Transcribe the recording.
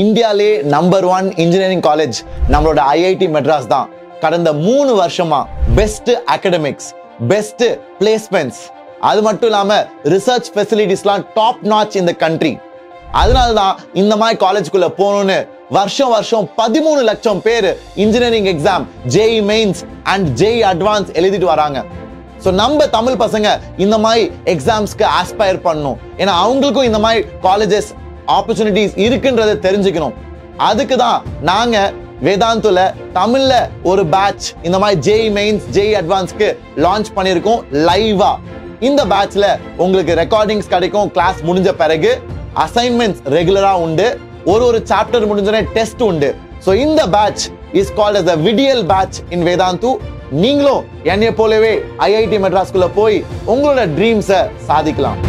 இந்தியாலே number one engineering college நம்மளோட IIT Madras தான். கடந்த மூணு வருஷமா பெஸ்ட் அகடமிக்ஸ் பெஸ்ட் பிளேஸ்மெண்ட்ஸ் அது மட்டும் இல்லாம ரிசர்ச் ஃபெசிலிட்டிஸ்லாம் டாப் நாச் இந்த கண்ட்ரி அதனால தான் இந்த மாதிரி காலேஜுக்குள்ள போகணும்னு வருஷம் வருஷம் பதிமூணு லட்சம் பேர் engineering exam JEE mains and JEE advance எழுதிட்டு வராங்க. ஸோ நம்ம தமிழ் பசங்க இந்த மாதிரி எக்ஸாம்ஸ்க்கு ஆஸ்பயர் பண்ணணும். ஏன்னா அவங்களுக்கும் இந்த மாதிரி காலேஜஸ் ஆப்பர்ச்சுனிட்டிஸ் இருக்குன்றதை தெரிஞ்சுக்கணும். அதுக்கு தான் நாங்கள் வேதாந்துல தமிழ்ல ஒரு பேட்ச் இந்த மாதிரி ஜேஇ மெயின்ஸ் ஜேஇ அட்வான்ஸ்க்கு லான்ச் பண்ணியிருக்கோம் லைவா இந்த பேட்ச்ல உங்களுக்கு ரெக்கார்டிங்ஸ் கிடைக்கும் கிளாஸ் முடிஞ்ச பிறகு அசைன்மெண்ட்ஸ் ரெகுலரா உண்டு. ஒரு ஒரு சாப்டர் முடிஞ்சோடனே டெஸ்ட் உண்டு. ஸோ இந்த batch is called as a Vidiyal batch in Vedantu நீங்களும் என்னைய போலவே ஐஐடி மெட்ராஸ்குள்ள போய் உங்களோட ட்ரீம்ஸை சாதிக்கலாம்.